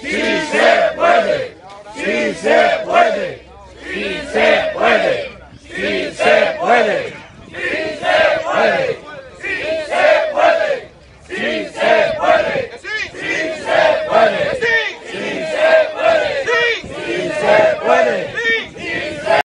Sí se puede. Sí se puede. Sí se puede. Sí se puede.